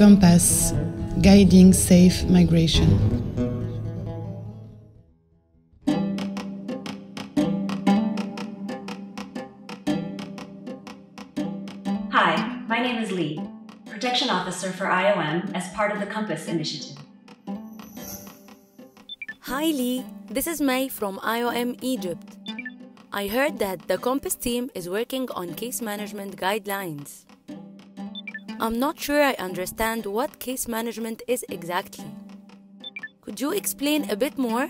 Compass Guiding Safe Migration. Hi, my name is Lee, Protection Officer for IOM as part of the Compass Initiative. Hi Lee, this is May from IOM Egypt. I heard that the Compass team is working on case management guidelines. I'm not sure I understand what case management is exactly. Could you explain a bit more?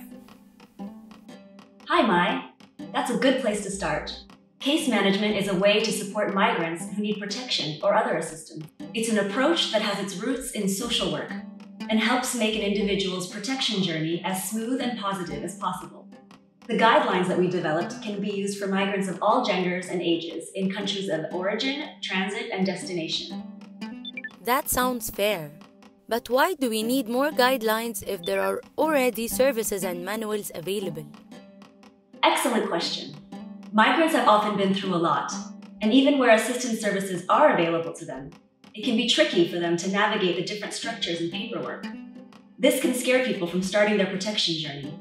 Hi, Mai. That's a good place to start. Case management is a way to support migrants who need protection or other assistance. It's an approach that has its roots in social work and helps make an individual's protection journey as smooth and positive as possible. The guidelines that we developed can be used for migrants of all genders and ages in countries of origin, transit, and destination. That sounds fair. But why do we need more guidelines if there are already services and manuals available? Excellent question. Migrants have often been through a lot, and even where assistance services are available to them, it can be tricky for them to navigate the different structures and paperwork. This can scare people from starting their protection journey.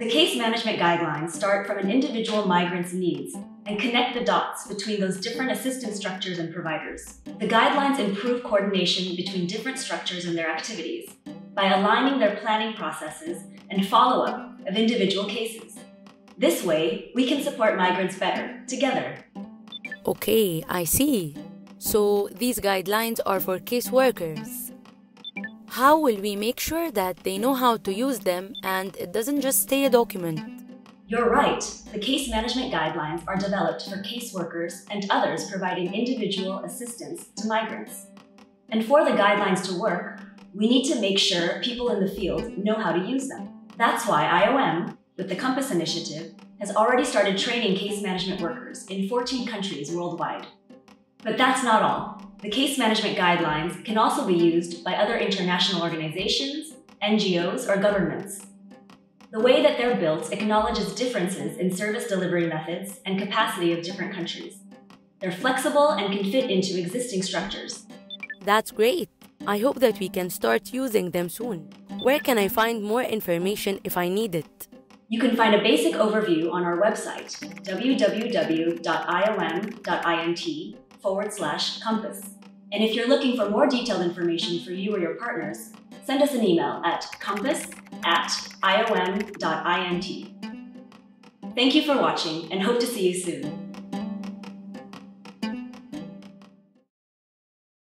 The case management guidelines start from an individual migrant's needs and connect the dots between those different assistance structures and providers. The guidelines improve coordination between different structures and their activities by aligning their planning processes and follow up of individual cases. This way, we can support migrants better, together. Okay, I see. So these guidelines are for caseworkers. How will we make sure that they know how to use them and it doesn't just stay a document? You're right. The case management guidelines are developed for caseworkers and others providing individual assistance to migrants. And for the guidelines to work, we need to make sure people in the field know how to use them. That's why IOM, with the Compass Initiative, has already started training case management workers in 14 countries worldwide. But that's not all. The case management guidelines can also be used by other international organizations, NGOs, or governments. The way that they're built acknowledges differences in service delivery methods and capacity of different countries. They're flexible and can fit into existing structures. That's great. I hope that we can start using them soon. Where can I find more information if I need it? You can find a basic overview on our website, www.iom.int forward slash compass. And if you're looking for more detailed information for you or your partners, send us an email at compass at iom.int. Thank you for watching and hope to see you soon.